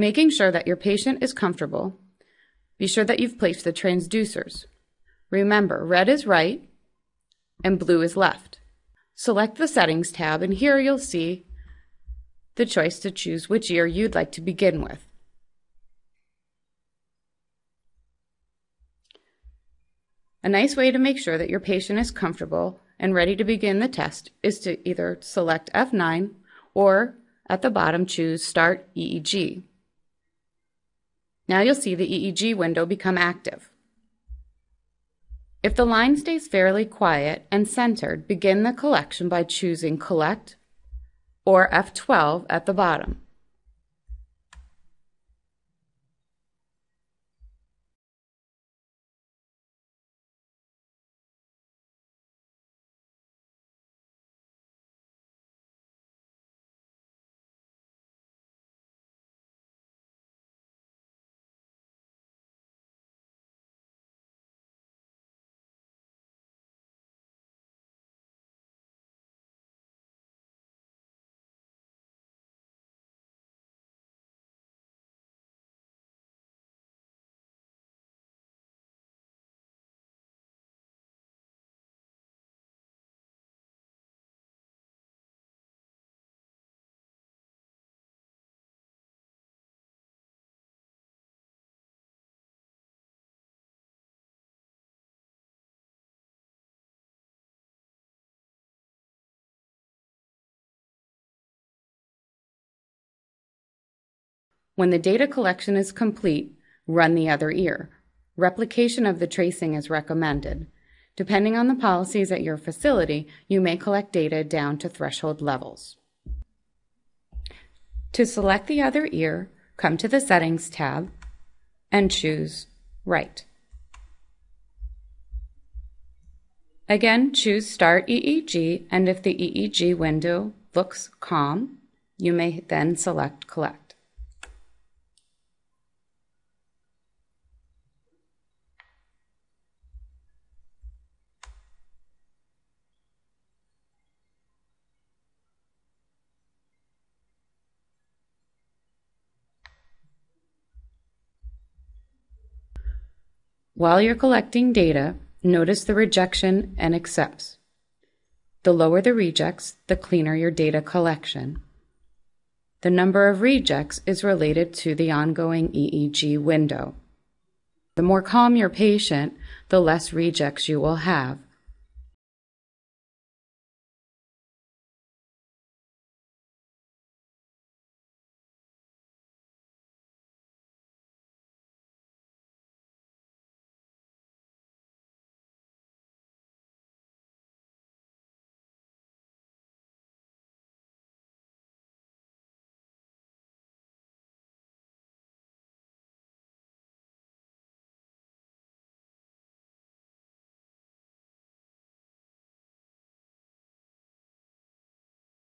Making sure that your patient is comfortable, be sure that you've placed the transducers. Remember, red is right and blue is left. Select the Settings tab and here you'll see the choice to choose which ear you'd like to begin with. A nice way to make sure that your patient is comfortable and ready to begin the test is to either select F9 or at the bottom choose Start EEG. Now you'll see the EEG window become active. If the line stays fairly quiet and centered, begin the collection by choosing Collect or F12 at the bottom. When the data collection is complete, run the other ear. Replication of the tracing is recommended. Depending on the policies at your facility, you may collect data down to threshold levels. To select the other ear, come to the Settings tab and choose Right. Again, choose Start EEG, and if the EEG window looks calm, you may then select Collect. While you're collecting data, notice the rejection and accepts. The lower the rejects, the cleaner your data collection. The number of rejects is related to the ongoing EEG window. The more calm your patient, the less rejects you will have.